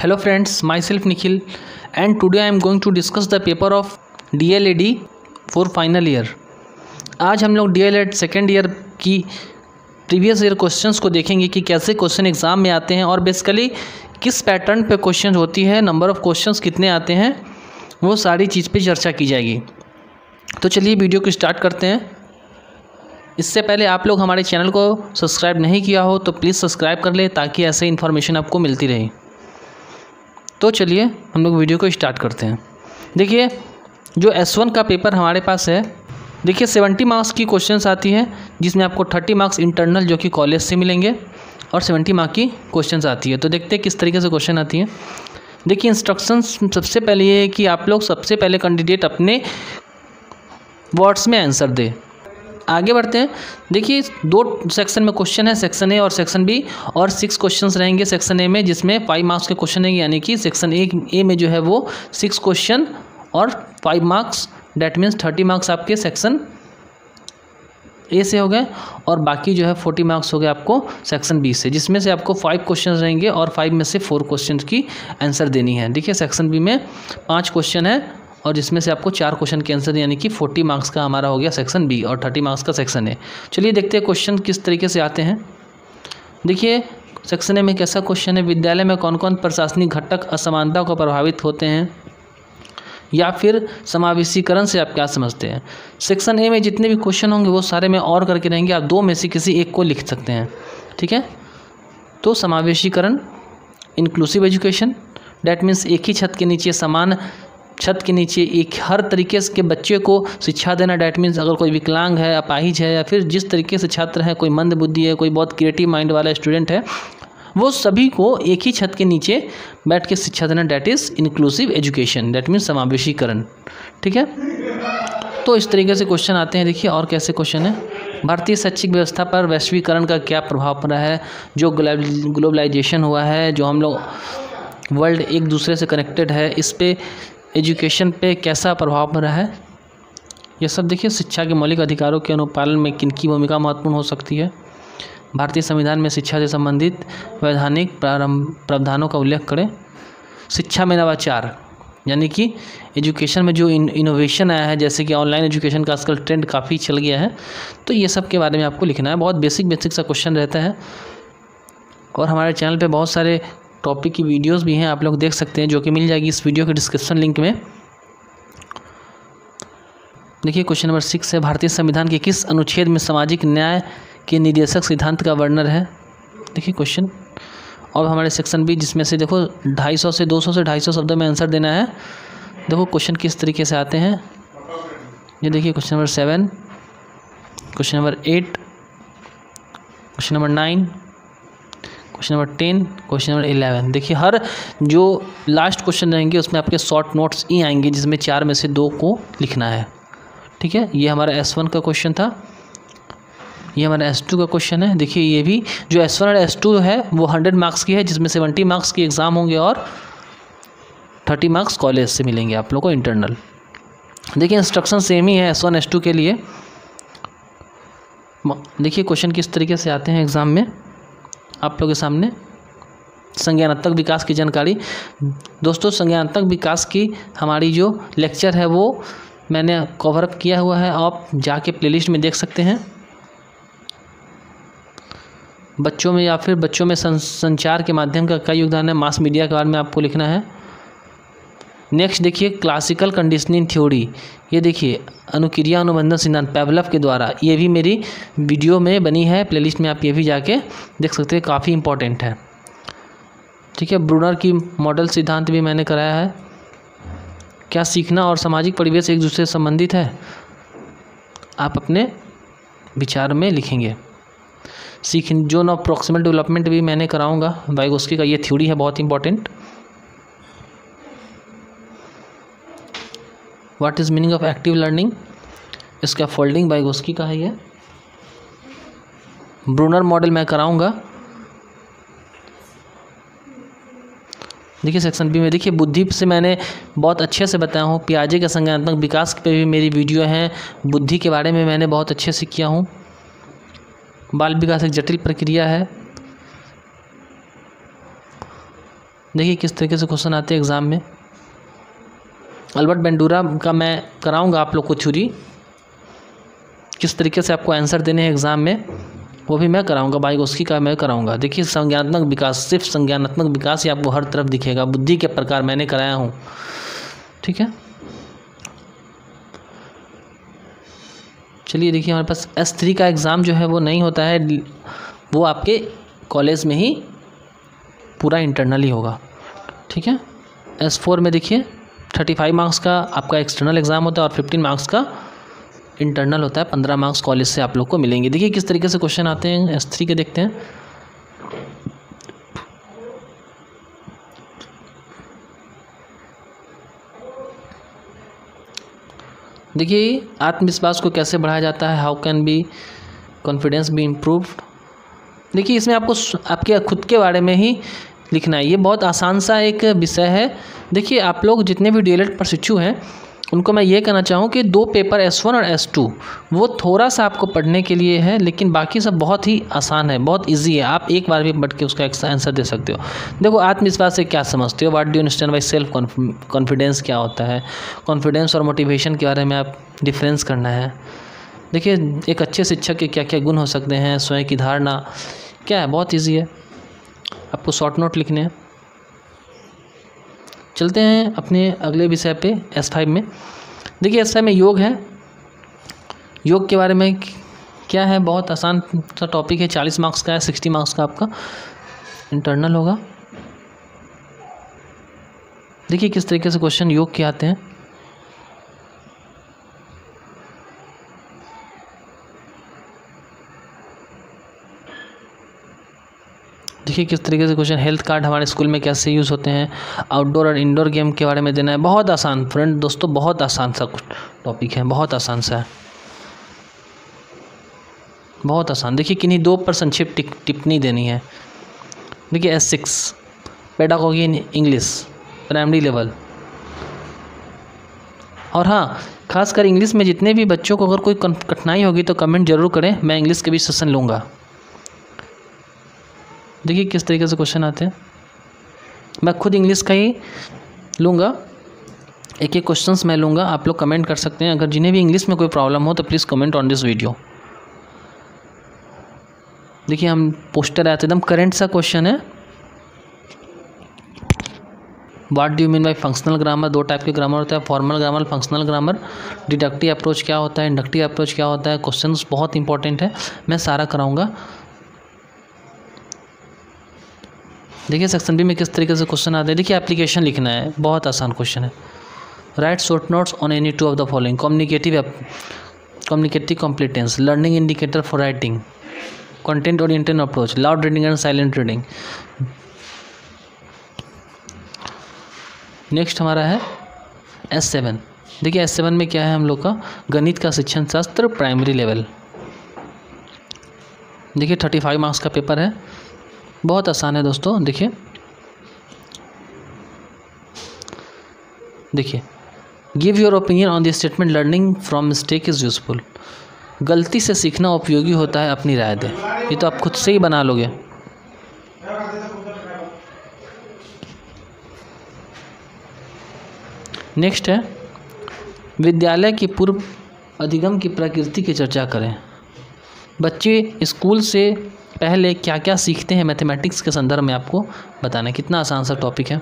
Hello friends, myself Nikhil and today I am going to discuss the paper of DLAD for final year. आज हम लोग DLAD second year की previous year questions को देखेंगे कि कैसे क्वेश्चन एग्ज़ाम में आते हैं और बेसिकली किस पैटर्न पे क्वेश्चन होती है नंबर ऑफ़ क्वेश्चंस कितने आते हैं वो सारी चीज़ पे चर्चा की जाएगी। तो चलिए वीडियो को स्टार्ट करते हैं। इससे पहले आप लोग हमारे चैनल को सब्सक्राइब नहीं किया हो तो प्लीज़ सब्सक्राइब कर ले ताकि ऐसे इन्फॉर्मेशन आपको मिलती रहे। तो चलिए हम लोग वीडियो को स्टार्ट करते हैं। देखिए, जो एस वन का पेपर हमारे पास है, देखिए सेवेंटी मार्क्स की क्वेश्चंस आती है, जिसमें आपको थर्टी मार्क्स इंटरनल जो कि कॉलेज से मिलेंगे और सेवेंटी मार्क की क्वेश्चंस आती है। तो देखते हैं किस तरीके से क्वेश्चन आती है। देखिए इंस्ट्रक्शंस सबसे पहले ये है कि आप लोग सबसे पहले कैंडिडेट अपने वर्ड्स में आंसर दे। आगे बढ़ते हैं। देखिए, दो सेक्शन में क्वेश्चन है सेक्शन ए और सेक्शन बी और सिक्स क्वेश्चंस रहेंगे सेक्शन ए में, जिसमें फाइव मार्क्स के क्वेश्चन रहेंगे यानी कि सेक्शन ए ए में जो है वो सिक्स क्वेश्चन और five marks that means thirty marks आपके सेक्शन ए से हो गए, और बाकी जो है फोर्टी मार्क्स हो गए आपको सेक्शन बी से, जिसमें से आपको फाइव क्वेश्चन रहेंगे, और फाइव में से फोर क्वेश्चन की आंसर देनी है। देखिए सेक्शन बी में पाँच क्वेश्चन है। और जिसमें से आपको चार क्वेश्चन के आंसर यानी कि फोर्टी मार्क्स का हमारा हो गया सेक्शन बी और थर्टी मार्क्स का सेक्शन ए चलिए देखते हैं क्वेश्चन किस तरीके से आते हैं। देखिए सेक्शन ए में कैसा क्वेश्चन है? विद्यालय में कौन कौन प्रशासनिक घटक असमानता को प्रभावित होते हैं? या फिर समावेशीकरण से आप क्या समझते हैं? सेक्शन ए में जितने भी क्वेश्चन होंगे, वो सारे में और करके रहेंगे। आप दो में से किसी एक को लिख सकते हैं। ठीक है? तो समावेशीकरण इंक्लूसिव एजुकेशन डैट मीन्स एक ही छत के नीचे समान छत के नीचे एक हर तरीके के बच्चे को शिक्षा देना डैट मीन्स अगर कोई विकलांग है, अपाहिज है, या फिर जिस तरीके से छात्र है, कोई मंद बुद्धि है, कोई बहुत क्रिएटिव माइंड वाला स्टूडेंट है, वो सभी को एक ही छत के नीचे बैठ के शिक्षा देना that is inclusive education that means समावेशीकरण। ठीक है? तो इस तरीके से क्वेश्चन आते हैं। देखिए, और कैसे क्वेश्चन है? भारतीय शैक्षिक व्यवस्था पर वैश्वीकरण का क्या प्रभाव पड़ा है? जो ग्लोबलाइजेशन हुआ है, जो हम लोग वर्ल्ड एक दूसरे से कनेक्टेड है, इस पर एजुकेशन पे कैसा प्रभाव पड़ा है? ये सब देखिए, शिक्षा के मौलिक अधिकारों के अनुपालन में किन की भूमिका महत्वपूर्ण हो सकती है? भारतीय संविधान में शिक्षा से संबंधित वैधानिक प्रारंभ, प्रावधानों का उल्लेख करें। शिक्षा में नवाचार, यानी कि एजुकेशन में जो इन इनोवेशन आया है, जैसे कि ऑनलाइन एजुकेशन का आजकल ट्रेंड काफ़ी चल गया है तो ये सब के बारे में आपको लिखना है। बहुत बेसिक बेसिक सा क्वेश्चन रहता है। और हमारे चैनल पे बहुत सारे टॉपिक की वीडियोस भी हैं, आप लोग देख सकते हैं, जो कि मिल जाएगी इस वीडियो के डिस्क्रिप्शन लिंक में। देखिए क्वेश्चन नंबर सिक्स है, भारतीय संविधान के किस अनुच्छेद में सामाजिक न्याय के निदेशक सिद्धांत का वर्णन है? देखिए क्वेश्चन और हमारे सेक्शन बी जिसमें से देखो 250 से 200 से 250 शब्दों में आंसर देना है। देखो क्वेश्चन किस तरीके से आते हैं? ये देखिए question number seven question number eight question number nine question number ten question number eleven देखिए, हर जो लास्ट क्वेश्चन रहेंगे, उसमें आपके शॉर्ट नोट्स ही आएँगे, जिसमें चार में से दो को लिखना है। ठीक है? ये हमारा एस वन का क्वेश्चन था। ये हमारा एस टू का क्वेश्चन है। देखिए, ये भी जो एस वन और एस टू है, वो हंड्रेड मार्क्स की है, जिसमें सेवेंटी मार्क्स की एग्ज़ाम होंगे और थर्टी मार्क्स कॉलेज से मिलेंगे आप लोग को इंटरनल देखिए इंस्ट्रक्शन सेम ही है एस वन एस टू के लिए। देखिए क्वेश्चन किस तरीके से आते हैं एग्ज़ाम में? आप लोग के सामने संज्ञानात्मक विकास की जानकारी। दोस्तों, संज्ञानात्मक विकास की हमारी जो लेक्चर है, वो मैंने कवर अप किया हुआ है। आप जाके प्लेलिस्ट में देख सकते हैं। बच्चों में या फिर बच्चों में संचार के माध्यम का क्या योगदान है। मास मीडिया के बारे में आपको लिखना है। नेक्स्ट देखिए क्लासिकल कंडीशनिंग थ्योरी ये देखिए, अनुक्रिया अनुबंधन सिद्धांत पैवलव के द्वारा। ये भी मेरी वीडियो में बनी है प्लेलिस्ट में आप ये भी जाके देख सकते हैं, काफ़ी इंपॉर्टेंट है। ठीक है ब्रूनर की मॉडल सिद्धांत भी मैंने कराया है। क्या सीखना और सामाजिक परिवेश एक दूसरे से संबंधित है? आप अपने विचार में लिखेंगे। सीख जो ना अप्रॉक्सीमेट डेवलपमेंट भी मैंने कराऊँगा वाइगोस्की का ये थ्योरी है, बहुत important what is meaning of active learning इसका फोल्डिंग बाइगोस्की का है ये। ब्रूनर मॉडल मैं कराऊँगा। देखिए सेक्शन बी में, देखिए बुद्धि से मैंने बहुत अच्छे से बताया हूँ। पियाजे के संज्ञानात्मक विकास पे भी मेरी वीडियो हैं। बुद्धि के बारे में मैंने बहुत अच्छे से किया हूँ। बाल विकास एक जटिल प्रक्रिया है। देखिए किस तरीके से क्वेश्चन आते हैं एग्ज़ाम में। अल्बर्ट बेंडूरा का मैं कराऊँगा आप लोग को थ्यूरी। किस तरीके से आपको आंसर देने हैं एग्ज़ाम में, वो भी मैं कराऊँगा उसकी का मैं कराऊँगा। देखिए संज्ञानात्मक विकास, सिर्फ़ संज्ञानात्मक विकास ही आपको हर तरफ़ दिखेगा, बुद्धि के प्रकार मैंने कराया हूँ। ठीक है? चलिए, देखिए, हमारे पास एस थ्री का एग्ज़ाम जो है वो नहीं होता है, वो आपके कॉलेज में ही पूरा इंटरनली होगा। ठीक है? एस फोर में देखिए। थर्टी फाइव मार्क्स का आपका एक्सटर्नल एग्ज़ाम होता है और फिफ्टीन मार्क्स का इंटरनल होता है। पंद्रह मार्क्स कॉलेज से आप लोग को मिलेंगे। देखिए किस तरीके से क्वेश्चन आते हैं, एस थ्री के देखते हैं। देखिए, आत्मविश्वास को कैसे बढ़ाया जाता है? How can be confidence be improve देखिए, इसमें आपको आपके खुद के बारे में ही लिखना है। ये बहुत आसान सा एक विषय है। देखिए, आप लोग जितने भी डी एल प्रशिक्षु हैं, उनको मैं ये कहना चाहूँ कि दो पेपर एस वन और एस टू, वो थोड़ा सा आपको पढ़ने के लिए है, लेकिन बाकी सब बहुत ही आसान है, बहुत इजी है। आप एक बार भी पढ़ के उसका आंसर दे सकते हो। देखो, आत्मविश्वास से क्या समझते हो? What do understand by self confidence क्या होता है? कॉन्फिडेंस और मोटिवेशन के बारे में आप डिफरेंस करना है। देखिए, एक अच्छे शिक्षक के क्या क्या गुण हो सकते हैं? स्वयं की धारणा क्या है? बहुत ईजी है। आपको शॉर्ट नोट लिखने हैं। चलते हैं अपने अगले विषय पे एस फाइव में। देखिए एस फाइव में योग है। योग के बारे में क्या है? बहुत आसान सा टॉपिक है। चालीस मार्क्स का है सिक्सटी मार्क्स का आपका। इंटरनल होगा। देखिए, किस तरीके से क्वेश्चन योग के आते हैं। देखिए किस तरीके से क्वेश्चन हेल्थ कार्ड हमारे स्कूल में कैसे यूज़ होते हैं आउटडोर और इंडोर गेम के बारे में देना है। बहुत आसान फ्रेंड दोस्तों बहुत आसान सा टॉपिक है बहुत आसान सा है। बहुत आसान। देखिए किन्हीं दो पर संक्षिप्त टिप, टिप्पणी देनी है। देखिए S six pedagogy in English primary level और हाँ खासकर इंग्लिश में जितने भी बच्चों को अगर कोई कठिनाई होगी तो कमेंट ज़रूर करें मैं इंग्लिश के भी सेशन लूँगा। देखिए किस तरीके से क्वेश्चन आते हैं। मैं खुद इंग्लिश का ही लूँगा। एक एक क्वेश्चंस मैं लूँगा। आप लोग कमेंट कर सकते हैं। अगर जिन्हें भी इंग्लिश में कोई प्रॉब्लम हो तो please comment on this video देखिए, हम पोस्टर थे। एकदम करेंट सा क्वेश्चन है। What do mean by functional grammar दो टाइप के ग्रामर होता है। Formal grammar functional grammar deductive approach क्या होता है? इंडक्टिव अप्रोच क्या होता है? क्वेश्चन बहुत इंपॉर्टेंट है। मैं सारा कराऊँगा। देखिए सेक्शन बी में किस तरीके से क्वेश्चन आते हैं? देखिए एप्लीकेशन लिखना है। बहुत आसान क्वेश्चन है। Write short notes on any two of the following communicative communicative competence learning indicator for writing content oriented approach loud reading and silent reading next हमारा है एस सेवन देखिए एस सेवन में क्या है हम लोग का? गणित का शिक्षण शास्त्र प्राइमरी लेवल देखिए थर्टी फाइव मार्क्स का पेपर है। बहुत आसान है दोस्तों, देखिए। देखिए give your opinion on the statement learning from mistake is useful गलती से सीखना उपयोगी होता है अपनी राय दे। ये तो आप खुद से ही बना लोगे। नेक्स्ट है, विद्यालय की पूर्व अधिगम की प्रकृति की चर्चा करें। बच्चे स्कूल से पहले क्या क्या सीखते हैं मैथमेटिक्स के संदर्भ में आपको बताना कितना आसान सा टॉपिक है।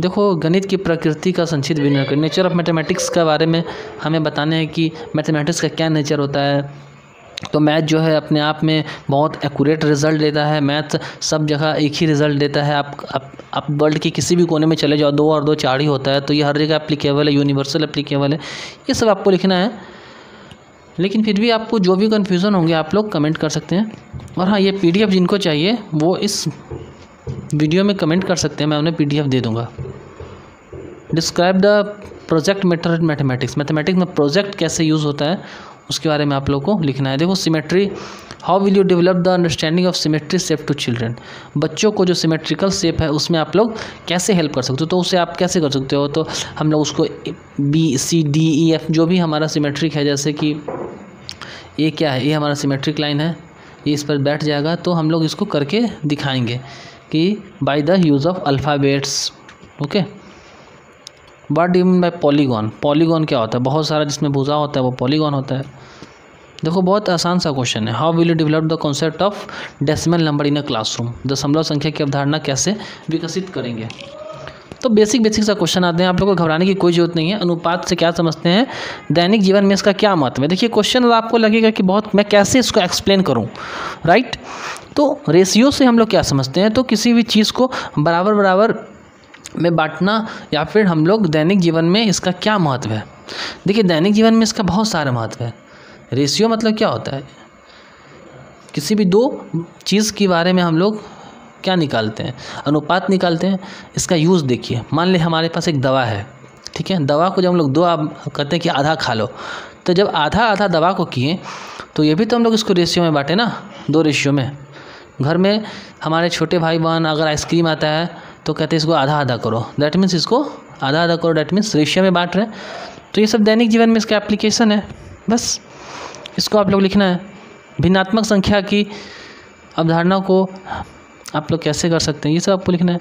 देखो गणित की प्रकृति का संक्षिप्त कर नेचर ऑफ़ मैथमेटिक्स के बारे में हमें बताना है कि मैथमेटिक्स का क्या नेचर होता है। तो मैथ जो है अपने आप में बहुत एक्यूरेट रिज़ल्ट देता है। मैथ सब जगह एक ही रिज़ल्ट देता है। आप आप, आप वर्ल्ड के किसी भी कोने में चले जाओ दो और दो चार ही होता है तो ये हर जगह एप्लीकेबल है यूनिवर्सल अप्लीकेबल है। ये सब आपको लिखना है। लेकिन फिर भी आपको जो भी कन्फ्यूज़न होंगे, आप लोग कमेंट कर सकते हैं। और हाँ ये पीडीएफ जिनको चाहिए, वो इस वीडियो में कमेंट कर सकते हैं। मैं उन्हें पीडीएफ दे दूँगा। Describe the project matter in mathematics mathematics में प्रोजेक्ट कैसे यूज़ होता है उसके बारे में आप लोग को लिखना है। देखो symmetry how will you develop the understanding of symmetry safe to children बच्चों को जो सिमेट्रिकल सेप है, उसमें आप लोग कैसे हेल्प कर सकते हो? तो उसे आप कैसे कर सकते हो? तो हम लोग उसको B C D E F जो भी हमारा सिमेट्रिक है, जैसे कि ये क्या है? ये हमारा सिमेट्रिक लाइन है। ये इस पर बैठ जाएगा तो हम लोग इसको करके दिखाएँगे कि by the use of alphabets okay what do mean by polygon polygon क्या होता है? बहुत सारा जिसमें भूजा होता है, वो पॉलीगॉन होता है। देखो, बहुत आसान सा क्वेश्चन है। How will you develop the concept of decimal number in a classroom दशमलव संख्या की अवधारणा कैसे विकसित करेंगे? तो बेसिक बेसिक सा क्वेश्चन आते हैं। आप लोग को घबराने की कोई ज़रूरत नहीं है। अनुपात से क्या समझते हैं? दैनिक जीवन में इसका क्या महत्व है? देखिए क्वेश्चन आपको लगेगा कि बहुत, मैं कैसे इसको एक्सप्लेन करूँ? राइट तो रेशियो से हम लोग क्या समझते हैं? तो किसी भी चीज़ को बराबर बराबर में बांटना या फिर हम लोग दैनिक जीवन में इसका क्या महत्व है? देखिए, दैनिक जीवन में इसका बहुत सारा महत्व है। रेशियो मतलब क्या होता है? किसी भी दो चीज़ के बारे में हम लोग क्या निकालते हैं? अनुपात निकालते हैं। इसका यूज़ देखिए। मान ले हमारे पास एक दवा है, ठीक है? दवा को जब हम लोग दो आप कहते हैं कि आधा खा लो तो जब आधा आधा दवा को किए तो ये भी तो हम लोग इसको रेशियो में बांटे ना, दो रेशियो में। घर में हमारे छोटे भाई बहन, अगर आइसक्रीम आता है तो कहते हैं इसको आधा आधा करो। दैट मीन्स इसको आधा आधा करो। डैट मीन्स रेशियो में बांट रहे तो ये सब दैनिक जीवन में इसका एप्लीकेशन है। बस, इसको आप लोग लिखना है। भिन्नात्मक संख्या की अवधारणा को आप लोग कैसे कर सकते हैं, ये सब आपको लिखना है।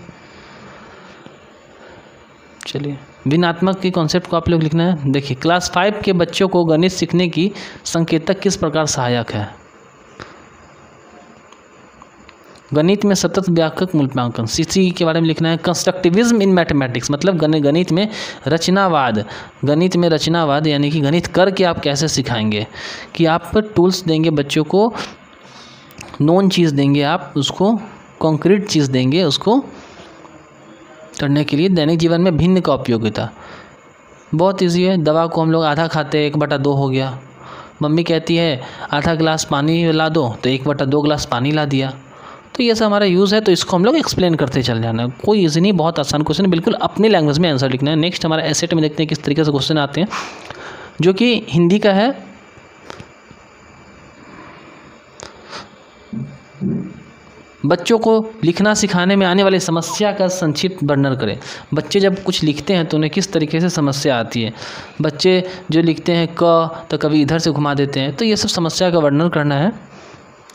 चलिए, भिन्नात्मक के कॉन्सेप्ट को आप लोग लिखना है। देखिए क्लास फाइव के बच्चों को गणित सीखने की संकेतक किस प्रकार सहायक है? गणित में सतत व्यापक मूल्यांकन। सी के बारे में लिखना है कंस्ट्रक्टिविज्म इन मैथमेटिक्स मतलब गणित में रचनावाद। गणित में रचनावाद, यानी कि गणित करके आप कैसे सिखाएँगे? कि आप टूल्स देंगे, बच्चों को नॉन चीज़ देंगे आप, उसको कंक्रीट चीज़ देंगे, उसको करने के लिए दैनिक जीवन में भिन्न का उपयोगिता। बहुत ईजी है, दवा को हम लोग आधा खाते हैं एक बटा दो हो गया। मम्मी कहती है, आधा गिलास पानी ला दो तो एक बटा दो गिलास पानी ला दिया। तो ये सब हमारा यूज़ है तो इसको हम लोग एक्सप्लेन करते चल जाना कोई ईजी नहीं, बहुत आसान क्वेश्चन है, बिल्कुल अपने लैंग्वेज में आंसर लिखना है। नेक्स्ट हमारा एसेट में देखते हैं, किस तरीके से क्वेश्चन आते हैं। जो कि हिंदी का है। बच्चों को लिखना सिखाने में आने वाली समस्या का संक्षिप्त वर्णन करें। बच्चे जब कुछ लिखते हैं तो उन्हें किस तरीके से समस्या आती है? बच्चे जो लिखते हैं क तो कभी इधर से घुमा देते हैं। तो ये सब समस्या का वर्णन करना है।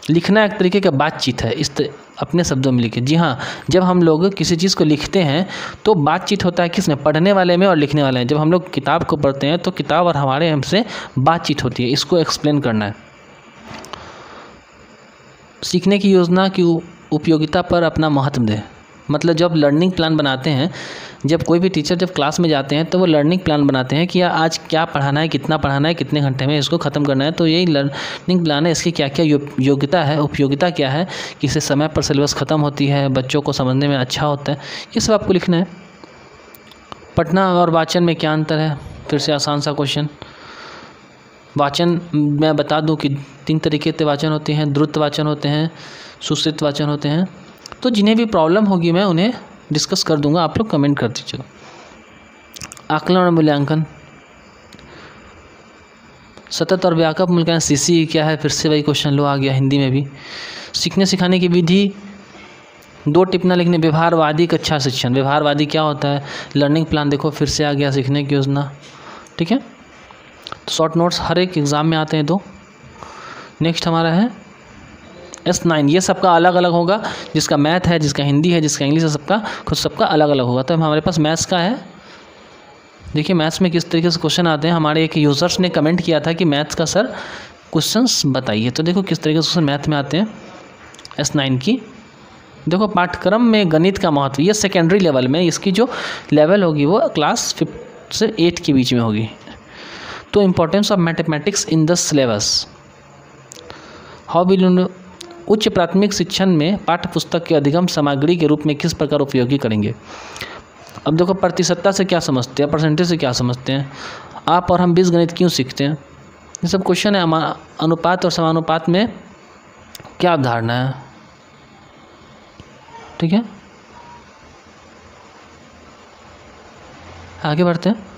लिखना एक तरीके का बातचीत है, इस अपने शब्दों में लिखे। जी हाँ जब हम लोग किसी चीज़ को लिखते हैं तो बातचीत होता है किसमें पढ़ने वाले में और लिखने वाले में जब हम लोग किताब को पढ़ते हैं तो किताब और हमारे हमसे बातचीत होती है, इसको एक्सप्लेन करना है। सीखने की योजना की उपयोगिता पर अपना महत्व दें। मतलब जब लर्निंग प्लान बनाते हैं जब कोई भी टीचर जब क्लास में जाते हैं तो वो लर्निंग प्लान बनाते हैं कि आज क्या पढ़ाना है, कितना पढ़ाना है, कितने घंटे में इसको ख़त्म करना है। तो यही लर्निंग प्लान है, इसकी क्या क्या योग्यता है, उपयोगिता क्या है कि इससे समय पर सिलेबस ख़त्म होती है, बच्चों को समझने में अच्छा होता है, ये सब आपको लिखना है। पढ़ना और वाचन में क्या अंतर है? फिर से आसान सा क्वेश्चन वाचन, मैं बता दूँ कि तीन तरीके के वाचन होते हैं, द्रुत वाचन होते हैं, सुश्रित वाचन होते हैं। तो जिन्हें भी प्रॉब्लम होगी, मैं उन्हें डिस्कस कर दूँगा, आप लोग कमेंट कर दीजिएगा। आकलन और मूल्यांकन। सतत और व्यापक मूल्यांकन सी क्या है? फिर से वही क्वेश्चन लो, आ गया हिंदी में भी। सीखने सिखाने की विधि, दो टिप्पणा लिखने व्यवहारवादी कक्षा शिक्षण। व्यवहारवादी क्या होता है? लर्निंग प्लान देखो, फिर से आ गया सीखने की योजना। ठीक है? तो शॉर्ट नोट्स हर एक एग्ज़ाम में आते हैं दो। नेक्स्ट हमारा है एस नाइन ये सबका अलग अलग होगा। जिसका मैथ है, जिसका हिंदी है, जिसका इंग्लिश है, सबका, खुद सबका अलग अलग होगा। तो हमारे पास मैथ्स का है। देखिए मैथ्स में किस तरीके से क्वेश्चन आते हैं। हमारे एक यूज़र्स ने कमेंट किया था कि मैथ्स का सर क्वेश्चंस बताइए। तो देखो किस तरीके से क्वेश्चन मैथ में आते हैं। एस नाइन की। देखो, पाठ्यक्रम में गणित का महत्व, ये सेकेंडरी लेवल में, इसकी जो लेवल होगी वो क्लास फिफ्थ से एट के बीच में होगी। तो importance of mathematics in the syllabus how will उच्च प्राथमिक शिक्षण में पाठ्य पुस्तक के अधिगम सामग्री के रूप में किस प्रकार उपयोगी करेंगे? अब देखो, प्रतिशतता से क्या समझते हैं? परसेंटेज से क्या समझते हैं? आप और हम बीस गणित क्यों सीखते हैं? ये सब क्वेश्चन है। अनुपात और समानुपात में क्या अवधारणा है? ठीक है? आगे बढ़ते हैं।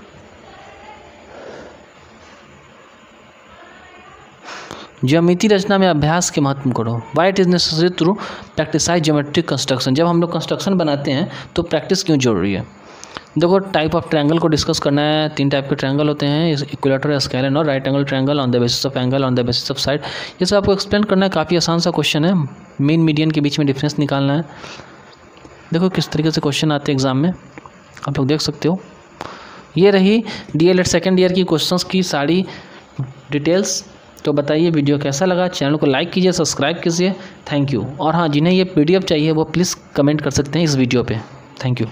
ज्योमेट्री रचना में अभ्यास के महत्व करो why it is necessary through practise geometric construction जब हम लोग कंस्ट्रक्शन बनाते हैं तो प्रैक्टिस क्यों ज़रूरी है? देखो टाइप ऑफ़ ट्रायंगल को डिस्कस करना है। तीन टाइप के ट्रायंगल होते हैं इक्विलेटर स्केलन और right angle triangle on the basis of angle on the basis of side ये सब आपको एक्सप्लेन करना है, काफ़ी आसान सा क्वेश्चन है। मेन मीडियन के बीच में डिफरेंस निकालना है। देखो, किस तरीके से क्वेश्चन आते हैं एग्ज़ाम में। आप लोग देख सकते हो। ये रही D L Ed second year की क्वेश्चंस की सारी डिटेल्स तो बताइए वीडियो कैसा लगा? चैनल को लाइक कीजिए, सब्सक्राइब कीजिए। थैंक यू और हाँ जिन्हें ये पीडीएफ चाहिए, वो प्लीज़ कमेंट कर सकते हैं इस वीडियो पे। Thank you